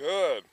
Good.